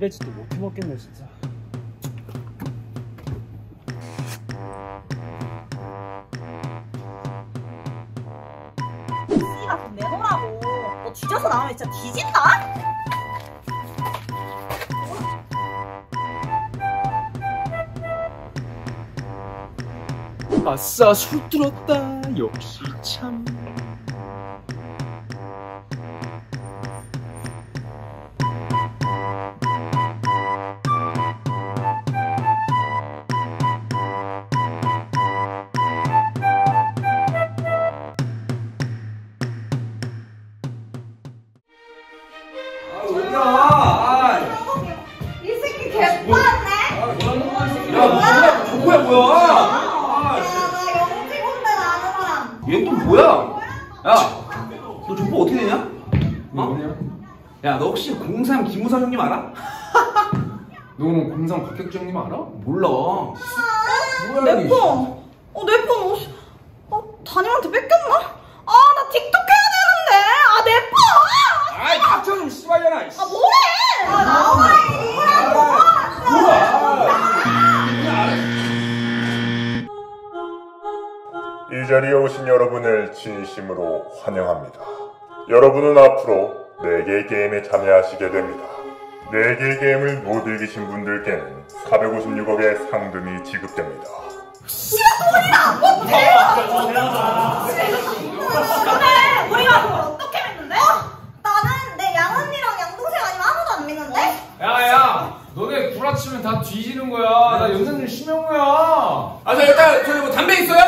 날배지도 못 해먹겠네 진짜 나오면 진짜 뒤진다? 아싸 술 들었다 역시 참 박혁정님 알아? 몰라. 내 폰. 어, 내 폰. 어, 씨. 어, 담임한테 뺏겼나? 아, 나 틱톡 해야 되는데. 아, 내 폰. 아이, 닥쳐 좀 씨발려나. 아, 뭐해? 아, 나와라, 이 자리에 오신 여러분을 진심으로 환영합니다. 여러분은 앞으로 4개의 게임에 참여하시게 됩니다. 4개의 게임을 모두 이기신 분들께는 456억의 상금이 지급됩니다. 근데 우리가 그걸 어떻게 믿는데? 어? 나는 내 양언니랑 양동생 아니면 아무도 안 믿는데? 야야 너네 구라치면 다 뒤지는 거야 나 연세는 심형구야 아, 저 일단, 저기 뭐 담배 있어요?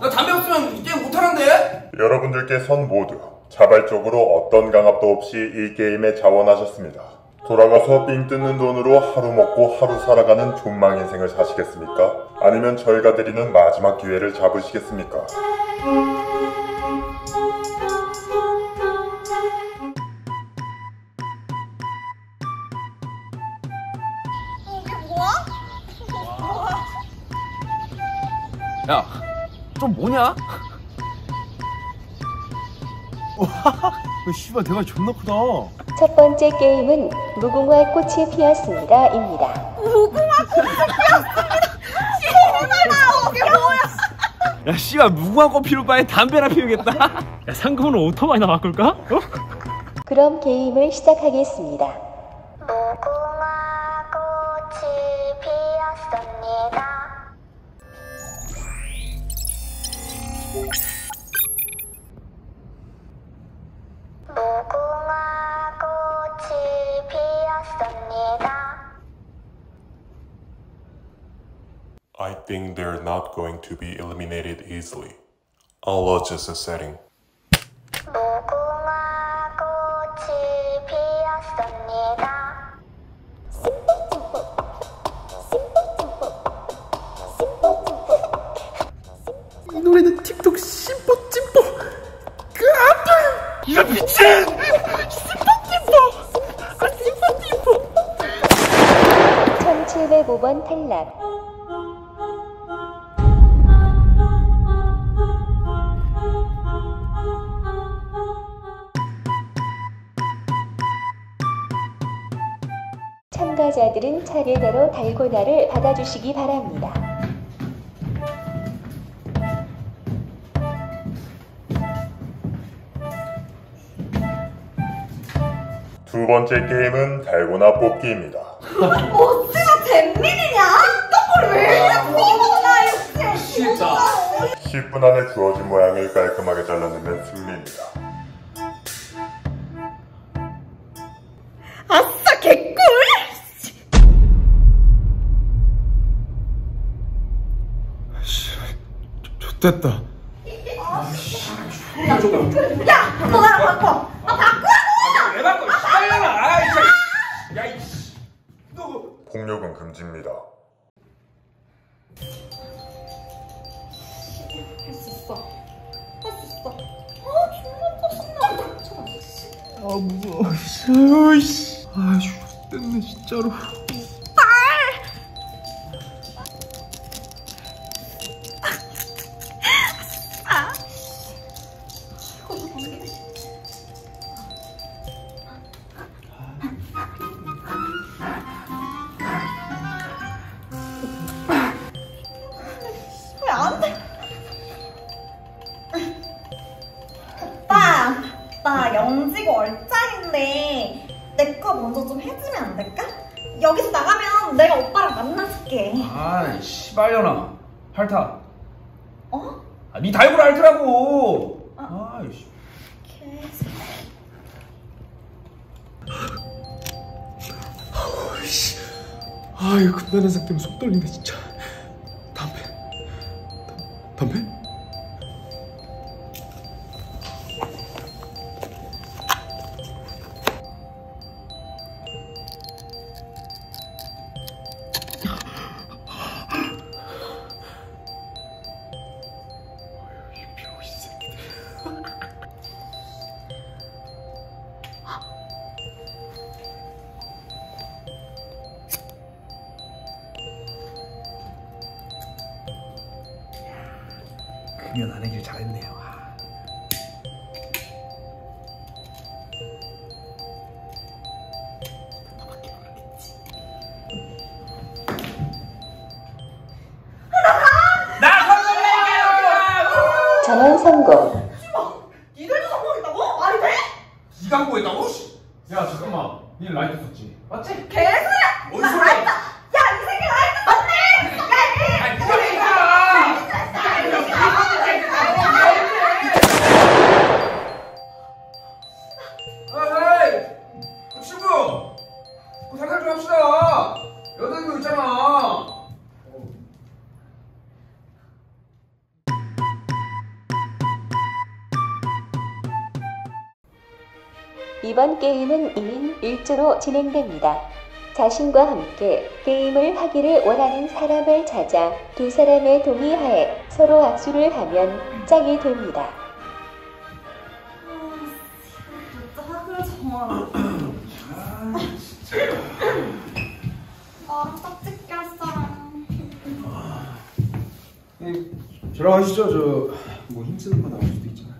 나 담배 없으면 게임 못하는데? 여러분들께선 모두 자발적으로 어떤 강압도 없이 이 게임에 자원하셨습니다. 돌아가서 삥 뜯는 돈으로 하루 먹고 하루 살아가는 존망 인생을 사시겠습니까? 아니면 저희가 드리는 마지막 기회를 잡으시겠습니까? 야, 좀 뭐냐? 와 씨발 대가 존나 크다 첫 번째 게임은 무궁화 꽃이 피었습니다. 입니다. 이게 뭐야? 야 씨발 무궁화 꽃 피울 바에 담배나 피우겠다 야 상금으로 오토바이나 바꿀까? 어? 그럼 게임을 시작하겠습니다. I think they're not going to be eliminated easily. I'll adjust the setting. 1705번 탈락. 참가자들은 차례대로 달고나를 받아주시기 바랍니다. 두 번째 게임은 달고나 뽑기입니다. 10분 안에 주어진 모양을 깔끔하게 잘라내면 승리입니다. 아싸, 개꿀! 됐다 야, 너 나랑 바꿔. 뗐네, 씨발려나 핥아 어? 아, 니 달고나 핥으라고 아이씨 계속. 아, 이거 금단 현상 때문에 속 떨리네, 진짜. 그년 안 해길 잘했네요 아. 전원 성공. 니들도 성공했다고? 말이 돼? 씨. 야 잠깐만 니 라이트 썼지? 맞지? 개소리야! 뭔나 소리야? 이번 게임은 2인 1조로 진행됩니다. 자신과 함께 게임을 하기를 원하는 사람을 찾아 두 사람의 동의하에 서로 악수를 하면 짱이 됩니다. 들어가시죠 저 뭐 힘쓰는 거 수도 있잖아요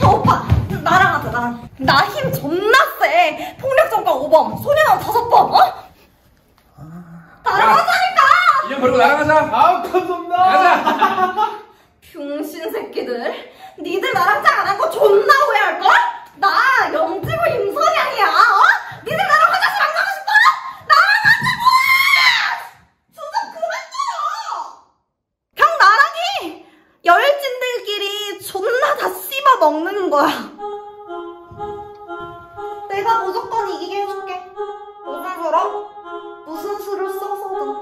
야, 오빠! 나랑 하자, 나랑. 나 힘 존나 세! 폭력 전과 5번, 소리나온 5번, 어? 나랑 하자니까! 이년 버리고 나가자 아우 깜짝나 가자 병신 새끼들. 니들 나랑 짝 안 한 거 존나 후회할걸? 나 영지고 임선양이야, 어? 니들 나랑 화장실 안 가고 싶어? 나랑 하자고! 주접 그만 떨어! 그냥 나랑이 열진들끼리 존나 다 씹어 먹는 거야. 내가 무조건 이기게 해줄게. 무슨 수로? 무슨 수를 써서든.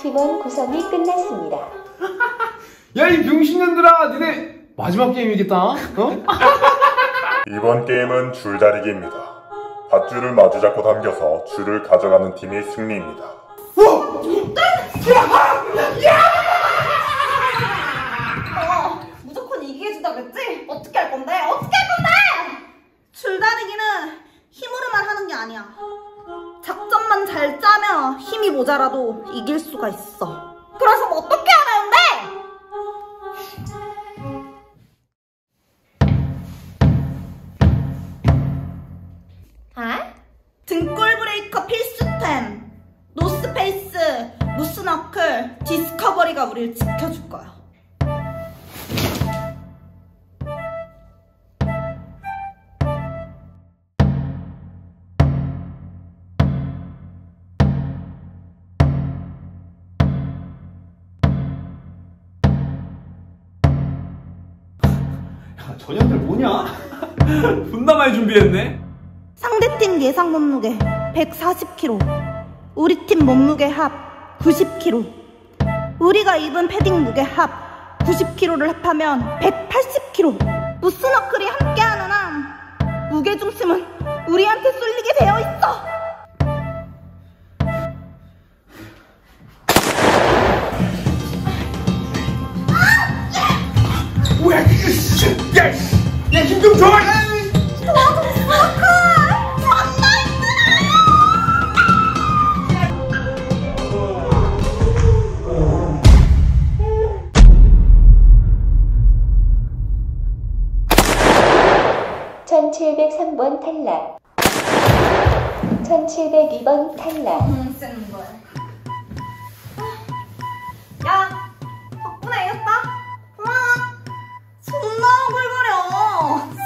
팀원 구성이 끝났습니다. 야 이 병신년들아 니네 마지막 게임이겠다 어? 이번 게임은 줄다리기입니다. 밧줄을 마주 잡고 당겨서 줄을 가져가는 팀이 승리입니다. 어, 줄다리기는 힘으로만 하는 게 아니야. 작전만 잘 짜면 힘이 모자라도 이길 수가 있어. 그래서 뭐 어떻게 하라는데? 아? 등골 브레이커 필수템 노스페이스 무스너클 디스커버리가 우리를 지켜줄 거야. 야 준비했네? 상대팀 예상 몸무게 140kg 우리 팀 몸무게 합 90kg 우리가 입은 패딩 무게 합 90kg를 합하면 180kg 무스너클이 함께하는 한 무게중심은 우리한테 쏠리게 되어있어. 야, 힘 좀 줘! 1703번 탈락 1702번 탈락 음, 쓰는 거야 야! 덕분에 이겼다! 고마워! 존나 오글거려!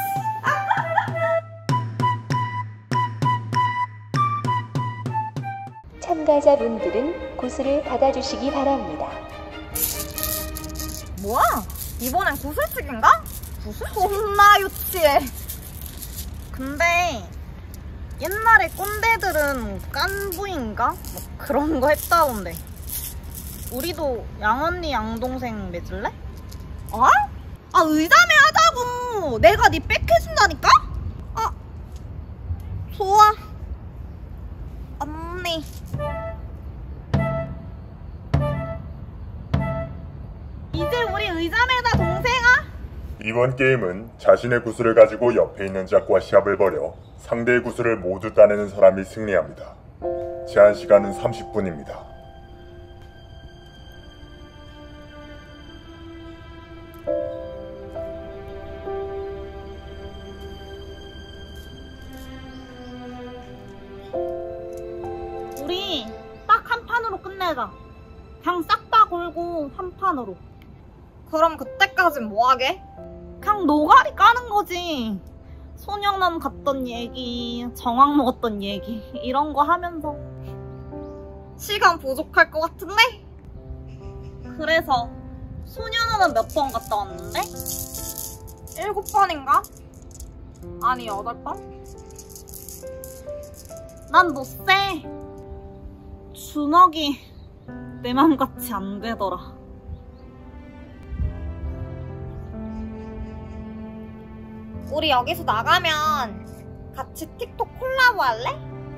참가자분들은 구슬을 받아주시기 바랍니다. 뭐야? 이번엔 구슬치기인가? 구슬? 존나 유치해. 근데 옛날에 꼰대들은 깐부인가? 뭐 그런 거 했다던데. 우리도 양언니 양동생 맺을래? 어? 아 의자매 하자고. 내가 네 백해준다니까? 아 좋아. 언니. 의자매다 동생아. 이번 게임은 자신의 구슬을 가지고 옆에 있는 짝과 시합을 벌여 상대의 구슬을 모두 따내는 사람이 승리합니다. 제한 시간은 30분입니다. 우리 딱 한 판으로 끝내자. 그냥 싹다 걸고 한 판으로. 그럼 그때까진 뭐 하게? 그냥 노가리 까는 거지. 소녀남 갔던 얘기, 정황 먹었던 얘기, 이런 거 하면서. 시간 부족할 것 같은데? 그래서 소녀남은 몇 번 갔다 왔는데? 일곱 번인가? 아니, 여덟 번? 난너 쎄. 주먹이 내 맘같이 안 되더라. 우리 여기서 나가면 같이 틱톡 콜라보 할래?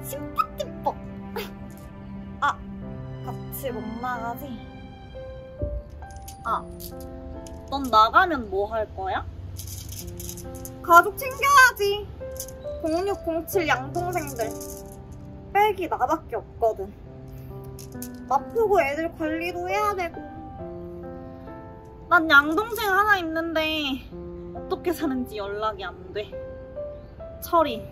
심포티뻑. 아, 같이 못 나가지? 아, 넌 나가면 뭐 할 거야? 가족 챙겨야지. 0607 양동생들. 백이 나밖에 없거든. 아프고 애들 관리도 해야 되고. 난 양동생 하나 있는데 어떻게 사는지 연락이 안 돼. 철이.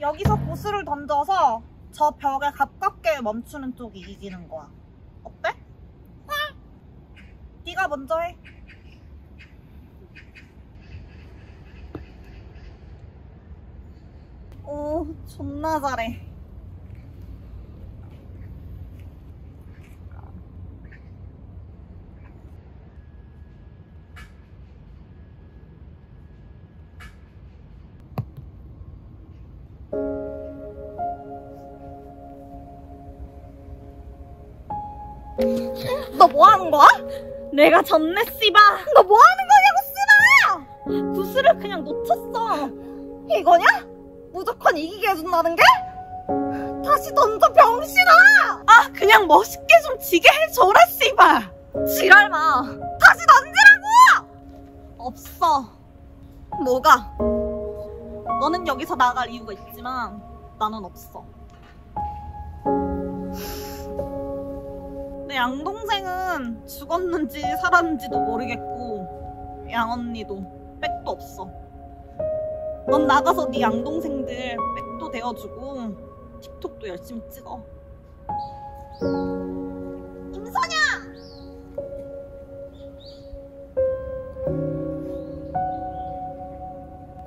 여기서 보스를 던져서 저 벽에 가깝게 멈추는 쪽이 이기는 거야. 어때? 응. 네가 먼저 해. 오, 존나 잘해. 뭐 하는 거야? 내가 졌네, 씨바. 너 뭐 하는 거냐고, 씨바! 구슬을 그냥 놓쳤어. 이거냐? 무조건 이기게 해준다는 게? 다시 던져, 병신아! 아, 그냥 멋있게 좀 지게 해줘라, 씨바. 지랄 마. 다시 던지라고! 없어. 뭐가? 너는 여기서 나갈 이유가 있지만 나는 없어. 양동생은 죽었는지 살았는지도 모르겠고 양언니도 백도 없어. 넌 나가서 네 양동생들 백도 되어주고 틱톡도 열심히 찍어. 임선야!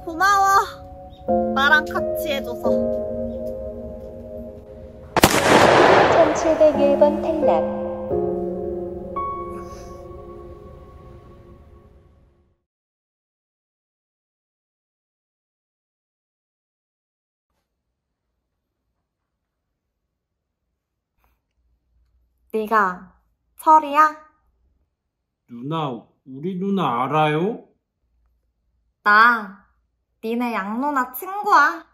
고마워. 나랑 같이 해줘서. 1701번 탈락. 네가 철이야? 누나, 우리 누나 알아요? 나 니네 양누나 친구야.